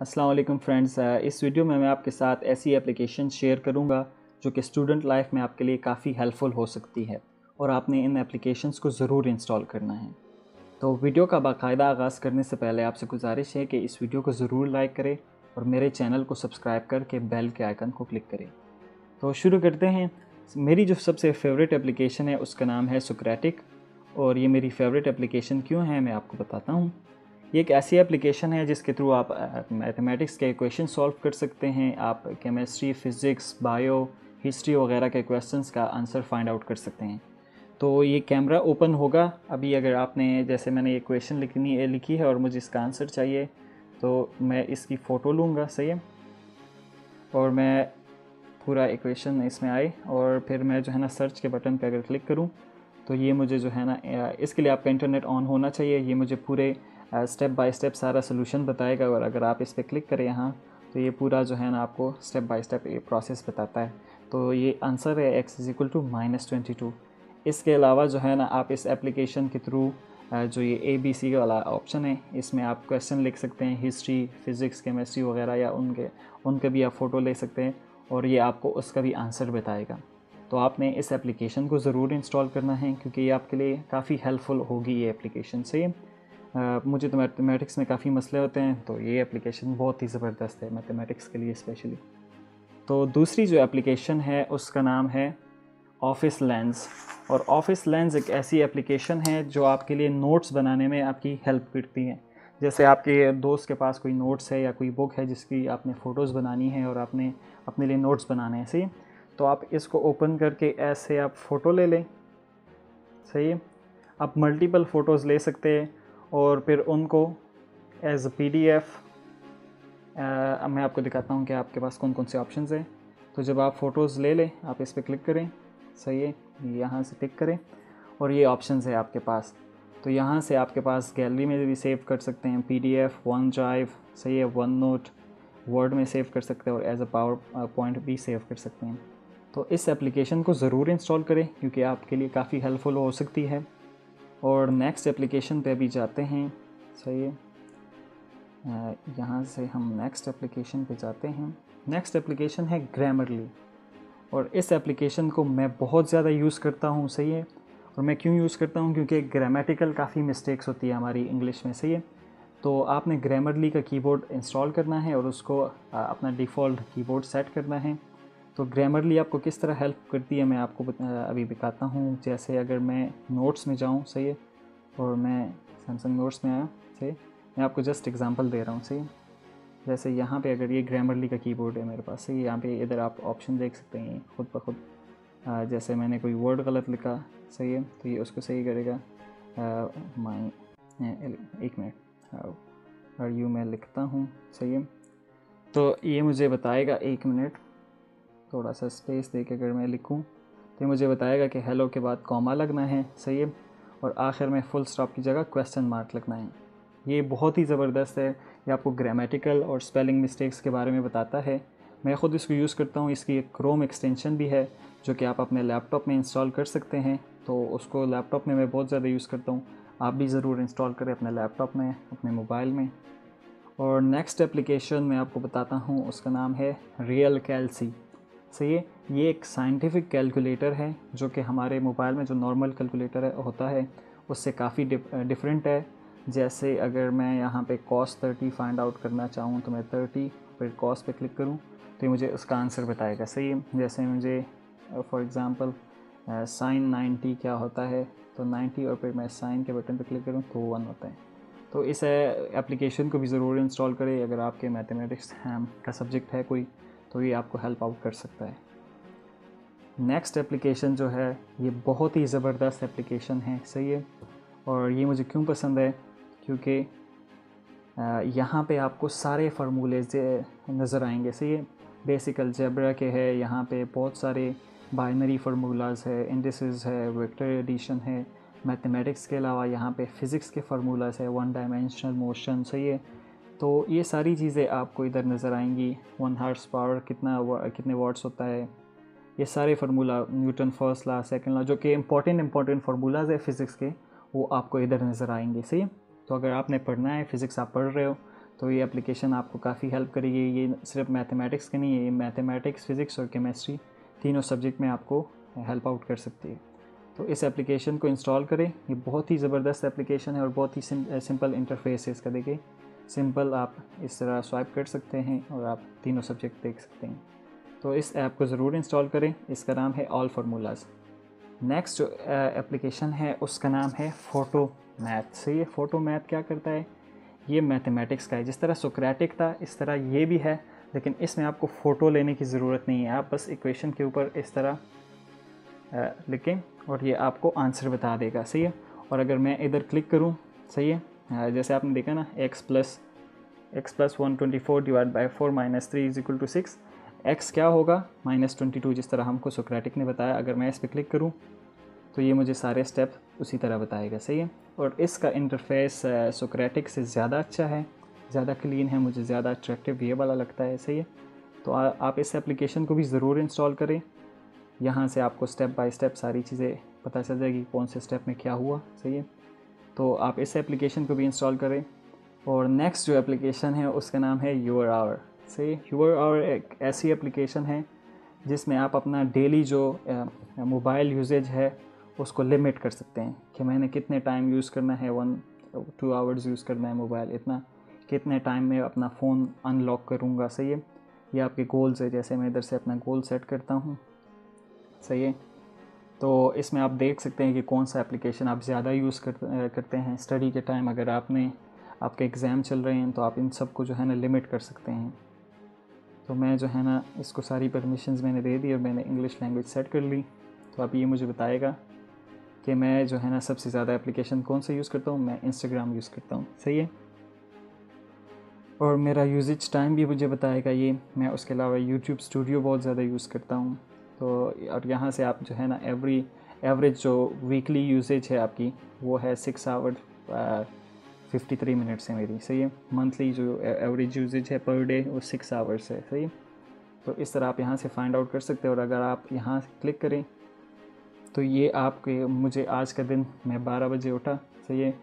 वालेकुम फ्रेंड्स इस वीडियो में मैं आपके साथ ऐसी एप्लीकेशन शेयर करूँगा जो कि स्टूडेंट लाइफ में आपके लिए काफ़ी हेल्पफुल हो सकती है और आपने इन एप्लीकेशंस को ज़रूर इंस्टॉल करना है। तो वीडियो का बाकायदा आगाज़ करने से पहले आपसे गुजारिश है कि इस वीडियो को ज़रूर लाइक करें और मेरे चैनल को सब्सक्राइब करके बेल के आइकन को क्लिक करें। तो शुरू करते हैं। मेरी जो सबसे फेवरेट एप्लीकेशन है, उसका नाम है सुक्रेटिक और ये मेरी फेवरेट एप्लीकेशन क्यों है, मैं आपको बताता हूँ। ये एक ऐसी एप्लीकेशन है जिसके थ्रू आप मैथमेटिक्स के क्वेश्चन सॉल्व कर सकते हैं। आप केमिस्ट्री फ़िज़िक्स बायो हिस्ट्री वगैरह के क्वेश्चंस का आंसर फाइंड आउट कर सकते हैं। तो ये कैमरा ओपन होगा। अभी अगर आपने, जैसे मैंने ये क्वेश्चन लिखनी है लिखी है और मुझे इसका आंसर चाहिए तो मैं इसकी फ़ोटो लूँगा, सही है? और मैं पूरा इक्वेशन इसमें आए और फिर मैं जो है ना सर्च के बटन पर अगर क्लिक करूँ तो ये मुझे जो है ना इसके लिए आपका इंटरनेट ऑन होना चाहिए। ये मुझे पूरे स्टेप बाय स्टेप सारा सोल्यूशन बताएगा और अगर आप इस पर क्लिक करें यहाँ तो ये पूरा जो है ना आपको स्टेप बाय स्टेप ये प्रोसेस बताता है। तो ये आंसर है x is equal to minus twenty two इसके अलावा जो है ना आप इस एप्लीकेशन के थ्रू जो ये ए बी सी वाला ऑप्शन है, इसमें आप क्वेश्चन लिख सकते हैं हिस्ट्री फिज़िक्स केमिस्ट्री वगैरह या उनके उनके भी आप फ़ोटो ले सकते हैं और ये आपको उसका भी आंसर बताएगा। तो आपने इस एप्लीकेशन को ज़रूर इंस्टॉल करना है, क्योंकि ये आपके लिए काफ़ी हेल्पफुल होगी ये एप्लीकेशन से। मुझे तो मैथमेटिक्स में काफ़ी मसले होते हैं तो ये एप्लीकेशन बहुत ही ज़बरदस्त है मैथमेटिक्स के लिए स्पेशली तो दूसरी जो एप्लीकेशन है, उसका नाम है ऑफ़िस लेंस और ऑफ़िस लेंस एक ऐसी एप्लीकेशन है जो आपके लिए नोट्स बनाने में आपकी हेल्प करती है। जैसे आपके दोस्त के पास कोई नोट्स है या कोई बुक है जिसकी आपने फ़ोटोज़ बनानी है और आपने अपने लिए नोट्स बनाने हैं, सही? तो आप इसको ओपन करके ऐसे आप फ़ोटो ले लें। सही? आप मल्टीपल फ़ोटोज़ ले सकते हैं। और फिर उनको एज अ पी डी मैं आपको दिखाता हूँ कि आपके पास कौन कौन से ऑप्शन हैं। तो जब आप फ़ोटोज़ ले लें, आप इस पर क्लिक करें, सही है, यहाँ से टिक करें और ये ऑप्शन है आपके पास। तो यहाँ से आपके पास गैलरी में भी सेव कर सकते हैं P D F OneDrive सही है वन नोट वर्ड में सेव कर सकते हैं और एज अ पावर पॉइंट भी सेव कर सकते हैं। तो इस एप्लीकेशन को ज़रूर इंस्टॉल करें, क्योंकि आपके लिए काफ़ी हेल्पफुल हो सकती है। और नेक्स्ट एप्लीकेशन पे भी जाते हैं। सही है यहाँ से हम नेक्स्ट एप्लीकेशन पे जाते हैं। नेक्स्ट एप्लीकेशन है ग्रामरली और इस एप्लीकेशन को मैं बहुत ज़्यादा यूज़ करता हूँ, सही है? और मैं क्यों यूज़ करता हूँ? क्योंकि ग्रामेटिकल काफ़ी मिस्टेक्स होती है हमारी इंग्लिश में, सही है? तो आपने ग्रामरली का कीबोर्ड इंस्टॉल करना है और उसको अपना डिफ़ॉल्ट कीबोर्ड सेट करना है। तो ग्रामरली आपको किस तरह हेल्प करती है, मैं आपको अभी बताता हूँ। जैसे अगर मैं नोट्स में जाऊँ, सही है? और मैं सैमसंग नोट्स में आया, सही मैं आपको जस्ट एग्जांपल दे रहा हूँ, सही जैसे यहाँ पे अगर ये ग्रामरली का कीबोर्ड है मेरे पास, सही यहाँ पे इधर आप ऑप्शन देख सकते हैं, खुद ब खुद। जैसे मैंने कोई वर्ड गलत लिखा, सही है? तो ये उसको सही करेगा। माई एक मिनट और यू मैं लिखता हूँ, सही है? तो ये मुझे बताएगा, एक मिनट। थोड़ा सा स्पेस दे के अगर मैं लिखूँ तो मुझे बताएगा कि हेलो के बाद कॉमा लगना है, सही है? और आखिर में फुल स्टॉप की जगह क्वेश्चन मार्क लगना है। ये बहुत ही ज़बरदस्त है। ये आपको ग्रामेटिकल और स्पेलिंग मिस्टेक्स के बारे में बताता है। मैं ख़ुद इसको यूज़ करता हूँ। इसकी एक क्रोम एक्सटेंशन भी है, जो कि आप अपने लैपटॉप में इंस्टॉल कर सकते हैं। तो उसको लैपटॉप में मैं बहुत ज़्यादा यूज़ करता हूँ। आप भी ज़रूर इंस्टॉल करें अपने लैपटॉप में, अपने मोबाइल में। और नेक्स्ट एप्लीकेशन मैं आपको बताता हूँ। उसका नाम है रियल कैलसी सही है ये एक साइंटिफिक कैलकुलेटर है, जो कि हमारे मोबाइल में जो नॉर्मल कैलकुलेटर है, होता है, उससे काफ़ी डिफरेंट है। जैसे अगर मैं यहाँ पे कॉस थर्टी फाइंड आउट करना चाहूँ तो मैं थर्टी फिर कॉस पे क्लिक करूँ तो ये मुझे उसका आंसर बताएगा। सही है जैसे मुझे फॉर एग्ज़ाम्पल साइन नाइन्टी क्या होता है तो नाइन्टी और फिर मैं साइन के बटन पर क्लिक करूँ तो वन होता है। तो इस एप्लीकेशन को भी ज़रूर इंस्टॉल करें, अगर आपके मैथमेटिक्स का सब्जेक्ट है कोई। तो ये आपको हेल्प आउट कर सकता है। नेक्स्ट एप्लीकेशन जो है, ये बहुत ही ज़बरदस्त एप्लीकेशन है, सही है? और ये मुझे क्यों पसंद है? क्योंकि यहाँ पे आपको सारे फार्मूले नज़र आएँगे, सही है? बेसिकल जेब्रा के है, यहाँ पे बहुत सारे बाइनरी फार्मूलाज है इंडिसेस है वेक्टर एडिशन है मैथमेटिक्स के अलावा यहाँ पे फ़िज़िक्स के फार्मूलाज है वन डायमेंशनल मोशन सही है? तो ये सारी चीज़ें आपको इधर नज़र आएँगी। वन हार्स पावर कितना कितने वाट्स होता है। ये सारे formula Newton first law second law जो कि इंपॉर्टेंट इंपॉर्टेंट फार्मूलाज है फ़िज़िक्स के, वो आपको इधर नज़र आएँगे, सही? तो अगर आपने पढ़ना है फ़िज़िक्स आप पढ़ रहे हो तो ये एप्लीकेशन आपको काफ़ी हेल्प करेगी। ये सिर्फ़ मैथमेटिक्स के नहीं है ये मैथमेटिक्स फिज़िक्स और केमिस्ट्री तीनों सब्जेक्ट में आपको हेल्प आउट कर सकती है। तो इस एप्लीकेशन को इंस्टॉल करें। ये बहुत ही ज़बरदस्त एप्लीकेशन है और बहुत ही सिंपल इंटरफेस है इसका, देखिए। सिंपल आप इस तरह स्वाइप कर सकते हैं और आप तीनों सब्जेक्ट देख सकते हैं। तो इस ऐप को ज़रूर इंस्टॉल करें। इसका नाम है ऑल फार्मूलाज नेक्स्ट जो एप्लीकेशन है, उसका नाम है फ़ोटो मैथ से ये फ़ोटो मैथ क्या करता है? ये मैथमेटिक्स का है। जिस तरह सोक्रेटिक था, इस तरह ये भी है, लेकिन इसमें आपको फ़ोटो लेने की ज़रूरत नहीं है। आप बस इक्वेशन के ऊपर इस तरह लिखें और ये आपको आंसर बता देगा। सही है? और अगर मैं इधर क्लिक करूँ, सही है? जैसे आपने देखा ना x plus x plus one twenty four divide by four minus three is equal to six x क्या होगा? माइनस ट्वेंटी टू जिस तरह हमको सोक्रेटिक ने बताया अगर मैं इस पर क्लिक करूँ तो ये मुझे सारे स्टेप उसी तरह बताएगा सही है? और इसका इंटरफेस सोक्रेटिक से ज़्यादा अच्छा है ज़्यादा क्लीन है मुझे ज़्यादा अट्रैक्टिव ये वाला लगता है सही है? तो आ, आप इस एप्लीकेशन को भी ज़रूर इंस्टॉल करें। यहाँ से आपको स्टेप बाय स्टेप सारी चीज़ें पता चल जाएगी कौन से स्टेप में क्या हुआ सही है? तो आप इस एप्लीकेशन को भी इंस्टॉल करें। और नेक्स्ट जो एप्लीकेशन है, उसका नाम है यूर आवर सही यूर आवर एक ऐसी एप्लीकेशन है, जिसमें आप अपना डेली जो मोबाइल यूजेज है, उसको लिमिट कर सकते हैं कि मैंने कितने टाइम यूज़ करना है वन टू आवर्स यूज़ करना है मोबाइल इतना। कितने टाइम में अपना फ़ोन अनलॉक करूँगा, सही है? ये आपके गोल्स है, जैसे मैं इधर से अपना गोल सेट करता हूँ। सही है? तो इसमें आप देख सकते हैं कि कौन सा एप्लीकेशन आप ज़्यादा यूज़ कर, करते हैं। स्टडी के टाइम अगर आपने आपके एग्ज़ाम चल रहे हैं तो आप इन सबको जो है ना लिमिट कर सकते हैं। तो मैं जो है ना इसको सारी परमिशन मैंने दे दी और मैंने इंग्लिश लैंग्वेज सेट कर ली। तो आप ये मुझे बताएगा कि मैं जो है ना सबसे ज़्यादा एप्लीकेशन कौन सा यूज़ करता हूँ? मैं इंस्टाग्राम यूज़ करता हूँ। सही है? और मेरा यूजेज टाइम भी मुझे बताएगा ये। मैं उसके अलावा यूट्यूब स्टूडियो बहुत ज़्यादा यूज़ करता हूँ। तो और यहाँ से आप जो है ना एवरी एवरेज जो वीकली यूसेज है आपकी, वो है six hour fifty three minutes है मेरी। सही है? मंथली जो एवरेज यूसेज है पर डे वो सिक्स आवर्स है। सही है? तो इस तरह आप यहाँ से फाइंड आउट कर सकते हैं और अगर आप यहाँ क्लिक करें तो ये आपके, मुझे आज का दिन, मैं बारह बजे उठा। सही है?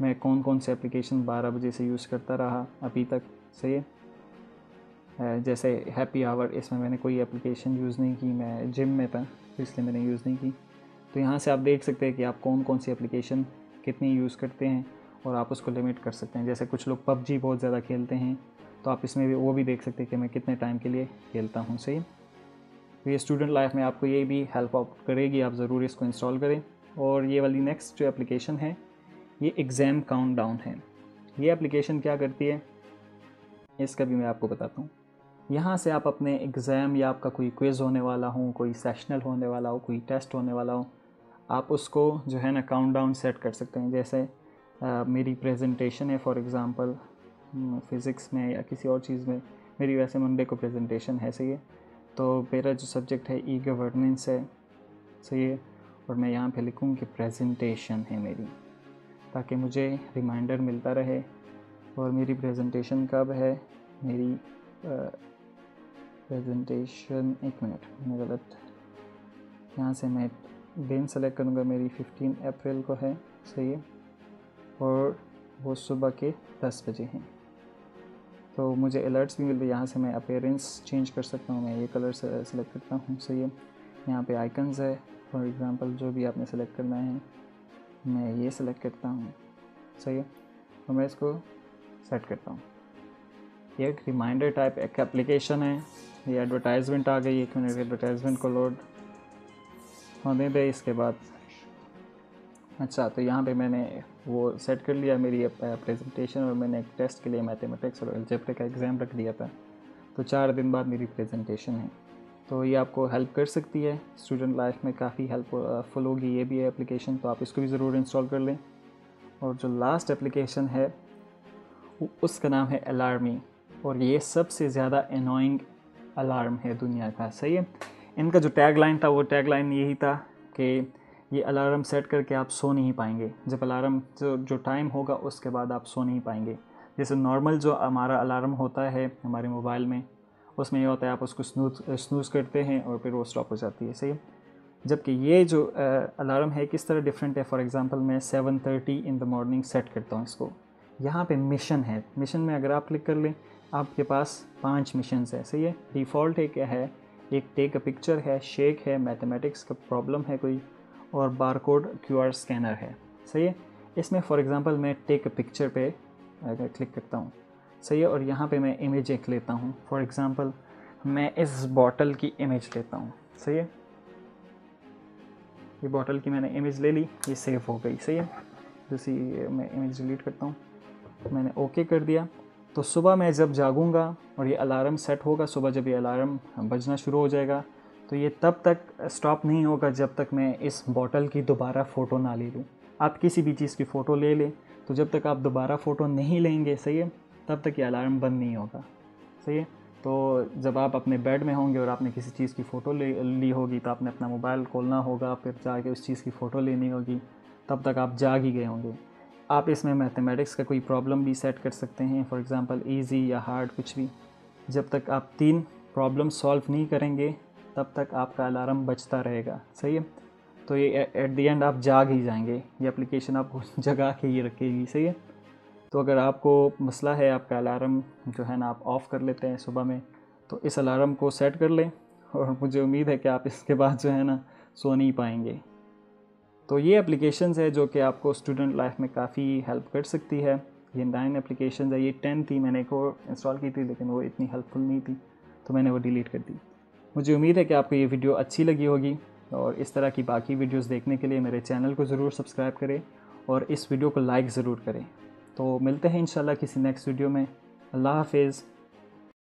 मैं कौन कौन से एप्लीकेशन बारह बजे से यूज़ करता रहा अभी तक? सही है? जैसे हैप्पी आवर इसमें मैंने कोई एप्लीकेशन यूज़ नहीं की, मैं जिम में था तो इसलिए मैंने यूज़ नहीं की। तो यहाँ से आप देख सकते हैं कि आप कौन कौन सी एप्लीकेशन कितनी यूज़ करते हैं और आप उसको लिमिट कर सकते हैं। जैसे कुछ लोग पबजी बहुत ज़्यादा खेलते हैं तो आप इसमें भी वो भी देख सकते हैं कि मैं कितने टाइम के लिए खेलता हूँ, सही? तो ये स्टूडेंट लाइफ में आपको ये भी हेल्प आउट करेगी, आप ज़रूर इसको इंस्टॉल करें। और ये वाली नेक्स्ट जो एप्लीकेशन है, ये एग्ज़ाम काउंट डाउन है। ये एप्लीकेशन क्या करती है? इसका भी मैं आपको बताता हूँ। यहाँ से आप अपने एग्ज़ाम या आपका कोई क्विज़ होने वाला हो कोई सेशनल होने वाला हो कोई टेस्ट होने वाला हो आप उसको जो है ना काउंट डाउन सेट कर सकते हैं। जैसे आ, मेरी प्रेजेंटेशन है फॉर एग्ज़ाम्पल फ़िज़िक्स में या किसी और चीज़ में मेरी वैसे मंडे को प्रेजेंटेशन है सही है? तो मेरा जो सब्जेक्ट है ई गवर्नेंस है सही है? और मैं यहाँ पे लिखूँ कि प्रेजेंटेशन है मेरी ताकि मुझे रिमाइंडर मिलता रहे। और मेरी प्रेजेंटेशन कब है? मेरी प्रेजेंटेशन, एक मिनट मैं गलत, यहाँ से मैं दिन सेलेक्ट करूँगा, मेरी 15 अप्रैल को है, सही है? और वो सुबह के 10 बजे हैं। तो मुझे अलर्ट्स भी मिलते रही यहाँ से मैं अपेयरेंस चेंज कर सकता हूँ, मैं ये कलर सेलेक्ट करता हूँ, सही है? यहाँ पे आइकन्स है फॉर एग्ज़ाम्पल जो भी आपने सेलेक्ट करना है, मैं ये सेलेक्ट करता हूँ, सही है? और मैं इसको सेट करता हूँ। ये एक रिमाइंडर टाइप एक एप्लीकेशन है। ये एडवर्टाइजमेंट आ गई, एक मिनट एडवर्टाइजमेंट को लोड होने दे इसके बाद। अच्छा तो यहाँ पे मैंने वो सेट कर लिया, मेरी प्रेजेंटेशन और मैंने एक टेस्ट के लिए मैथमेटिक्स और एल्जेब्रा का एग्ज़ाम रख दिया था। तो चार दिन बाद मेरी प्रेजेंटेशन है। तो ये आपको हेल्प कर सकती है स्टूडेंट लाइफ में काफ़ी हेल्पफुल होगी, ये भी है एप्लीकेशन तो आप इसको भी ज़रूर इंस्टॉल कर लें। और जो लास्ट एप्लीकेशन है उसका नाम है अलार्मी और ये सबसे ज़्यादा अनोइंग अलार्म है दुनिया का, सही है? इनका जो टैग लाइन था, वो टैग लाइन यही था कि ये अलार्म सेट करके आप सो नहीं पाएँगे। जब अलार्म जो जो टाइम होगा, उसके बाद आप सो नहीं पाएँगे। जैसे नॉर्मल जो हमारा अलार्म होता है हमारे मोबाइल में, उसमें ये होता है, आप उसको स्नूज स्नूज करते हैं और फिर वो स्टॉप हो जाती है, सही जबकि ये जो अलार्म है, किस तरह डिफरेंट है? फॉर एग्ज़ाम्पल मैं seven thirty in the morning set करता हूँ इसको। यहाँ पे मिशन है। मिशन में अगर आप क्लिक कर लें आपके पास पाँच मिशन है, सही है? डिफ़ॉल्ट क्या है, एक टेक अ पिक्चर है शेक है मैथमेटिक्स का प्रॉब्लम है कोई, और बारकोड क्यूआर स्कैनर है, सही है? इसमें फॉर एग्ज़ाम्पल मैं टेक अ पिक्चर पे क्लिक करता हूँ, सही है? और यहाँ पे मैं इमेज एक लेता हूँ फॉर एग्ज़ाम्पल मैं इस बॉटल की इमेज लेता हूँ, सही है? ये बॉटल की मैंने इमेज ले ली, ये सेव हो गई, सही है? जैसे मैं इमेज डिलीट करता हूँ, मैंने ओके कर दिया तो सुबह मैं जब जागूँगा और ये अलार्म सेट होगा, सुबह जब ये अलार्म बजना शुरू हो जाएगा तो ये तब तक स्टॉप नहीं होगा जब तक मैं इस बॉटल की दोबारा फ़ोटो ना ले लूँ। आप किसी भी चीज़ की फ़ोटो ले लें तो जब तक आप दोबारा फ़ोटो नहीं लेंगे, सही है? तब तक ये अलार्म बंद नहीं होगा। सही है? तो जब आप अपने बेड में होंगे और आपने किसी चीज़ की फ़ोटो ले, ली होगी तो आपने अपना मोबाइल खोलना होगा, फिर जाके उस चीज़ की फ़ोटो लेनी होगी, तब तक आप जाग ही गए होंगे। आप इसमें मैथमेटिक्स का कोई प्रॉब्लम भी सेट कर सकते हैं फॉर एग्ज़ाम्पल ईजी या हार्ड कुछ भी। जब तक आप तीन प्रॉब्लम सॉल्व नहीं करेंगे, तब तक आपका अलार्म बचता रहेगा। सही है? तो ये एट दी एंड आप जाग ही जाएँगे। ये एप्लीकेशन आपको जगा के ही रखेगी। सही है? तो अगर आपको मसला है, आपका अलार्म जो है ना, आप ऑफ़ कर लेते हैं सुबह में तो इस अलार्म को सेट कर लें और मुझे उम्मीद है कि आप इसके बाद जो है ना, सो नहीं पाएँगे। तो ये एप्लीकेशन है जो कि आपको स्टूडेंट लाइफ में काफ़ी हेल्प कर सकती है। ये नाइन एप्लीकेशन है, ये टेन थी, मैंने एक और इंस्टॉल की थी, लेकिन वो इतनी हेल्पफुल नहीं थी तो मैंने वो डिलीट कर दी। मुझे उम्मीद है कि आपको ये वीडियो अच्छी लगी होगी, और इस तरह की बाकी वीडियोस देखने के लिए मेरे चैनल को ज़रूर सब्सक्राइब करें, और इस वीडियो को लाइक ज़रूर करें। तो मिलते हैं इंशाल्लाह किसी नेक्स्ट वीडियो में। अल्लाह हाफिज़।